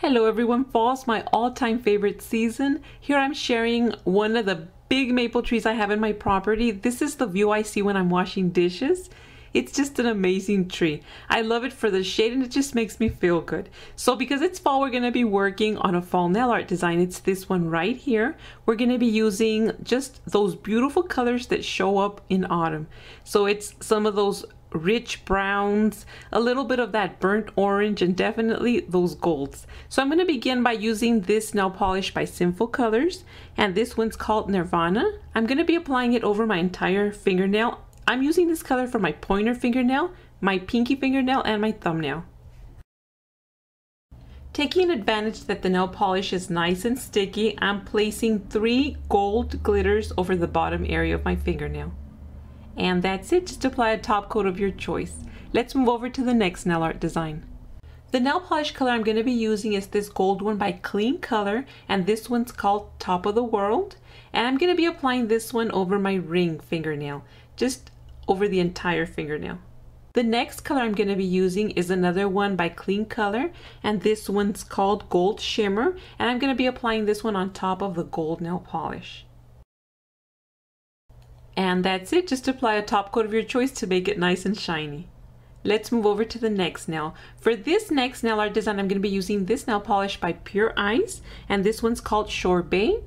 Hello everyone, fall's my all-time favorite season. Here I'm sharing one of the big maple trees I have in my property. This is the view I see when I'm washing dishes. It's just an amazing tree. I love it for the shade and it just makes me feel good. So because it's fall, we're going to be working on a fall nail art design. It's this one right here. We're going to be using just those beautiful colors that show up in autumn. So it's some of those rich browns, a little bit of that burnt orange, and definitely those golds. So I'm going to begin by using this nail polish by Sinful Colors, and this one's called Nirvana. I'm going to be applying it over my entire fingernail. I'm using this color for my pointer fingernail, my pinky fingernail, and my thumbnail. Taking advantage that the nail polish is nice and sticky, I'm placing three gold glitters over the bottom area of my fingernail. And that's it, just apply a top coat of your choice. Let's move over to the next nail art design. The nail polish color I'm going to be using is this gold one by Kleancolor and this one's called Top of the World and I'm going to be applying this one over my ring fingernail, just over the entire fingernail. The next color I'm going to be using is another one by Kleancolor and this one's called Gold Shimmer and I'm going to be applying this one on top of the gold nail polish. And that's it, just apply a top coat of your choice to make it nice and shiny. Let's move over to the next nail. For this next nail art design, I'm going to be using this nail polish by Pure Ice, and this one's called Shore Bay.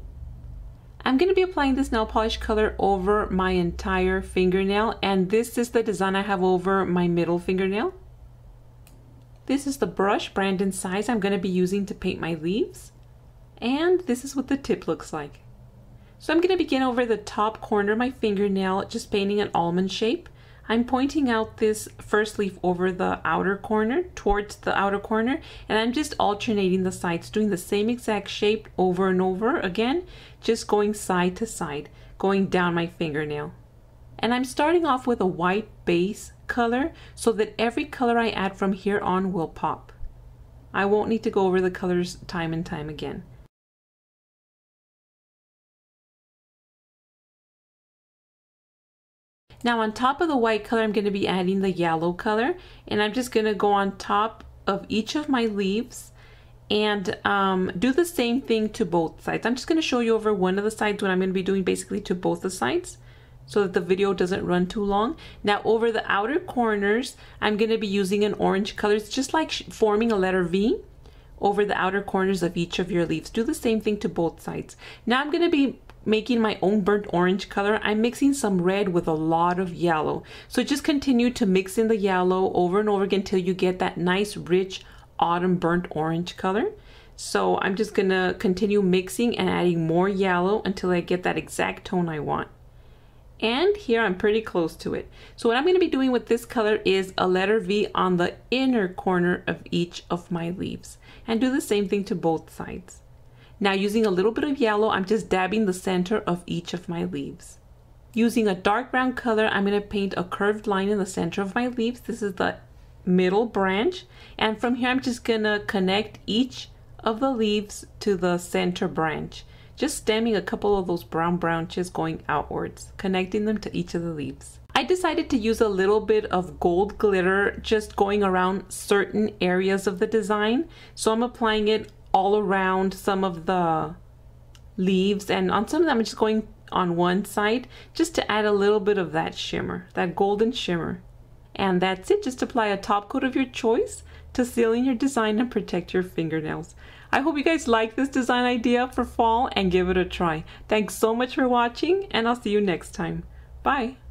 I'm going to be applying this nail polish color over my entire fingernail, and this is the design I have over my middle fingernail. This is the brush brand and size I'm going to be using to paint my leaves, and this is what the tip looks like. So I'm going to begin over the top corner of my fingernail, just painting an almond shape. I'm pointing out this first leaf over the outer corner, towards the outer corner, and I'm just alternating the sides, doing the same exact shape over and over again, just going side to side, going down my fingernail. And I'm starting off with a white base color so that every color I add from here on will pop. I won't need to go over the colors time and time again. Now on top of the white color, I'm going to be adding the yellow color and I'm just going to go on top of each of my leaves and um, do the same thing to both sides. I'm just going to show you over one of the sides what I'm going to be doing basically to both the sides so that the video doesn't run too long. Now over the outer corners, I'm going to be using an orange color. It's just like forming a letter V over the outer corners of each of your leaves. Do the same thing to both sides. Now I'm going to be making my own burnt orange color, I'm mixing some red with a lot of yellow. So just continue to mix in the yellow over and over again until you get that nice rich autumn burnt orange color. So I'm just gonna continue mixing and adding more yellow until I get that exact tone I want. And here I'm pretty close to it. So what I'm gonna be doing with this color is a letter V on the inner corner of each of my leaves and do the same thing to both sides. Now using a little bit of yellow, I'm just dabbing the center of each of my leaves. Using a dark brown color, I'm going to paint a curved line in the center of my leaves. This is the middle branch. And from here, I'm just going to connect each of the leaves to the center branch. Just stemming a couple of those brown branches going outwards, connecting them to each of the leaves. I decided to use a little bit of gold glitter just going around certain areas of the design. So I'm applying it all around some of the leaves and on some of them I'm just going on one side just to add a little bit of that shimmer, that golden shimmer. And that's it, just apply a top coat of your choice to seal in your design and protect your fingernails. I hope you guys like this design idea for fall and give it a try. Thanks so much for watching and I'll see you next time. Bye!